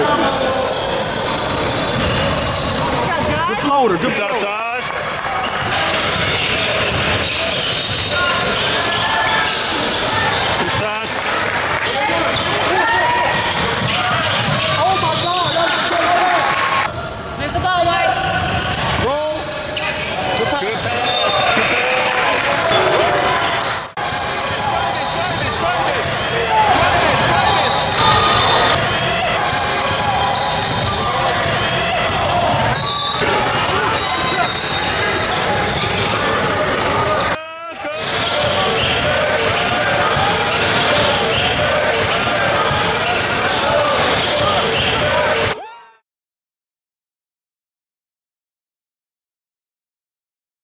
Good loader. Good job, Tom.